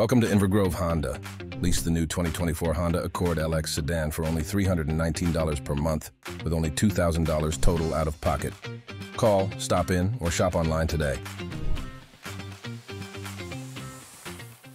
Welcome to Inver Grove Honda. Lease the new 2024 Honda Accord LX sedan for only $319 per month with only $2,000 total out of pocket. Call, stop in, or shop online today.